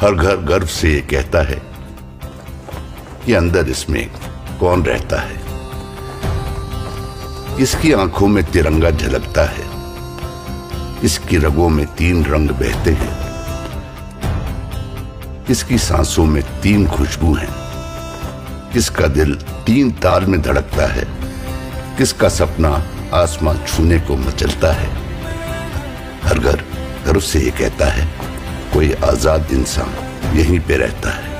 हर घर गर्व से ये कहता है कि अंदर इसमें कौन रहता है। इसकी आँखों में तिरंगा झलकता है। इसकी रगों में तीन रंग बहते हैं। इसकी सांसों में तीन खुशबू हैं। किसका दिल तीन ताल में धड़कता है। किसका सपना आसमां छूने को मचलता है। हर घर गर्व से ये कहता है। कोई आज़ाद इंसान यहीं पे रहता है।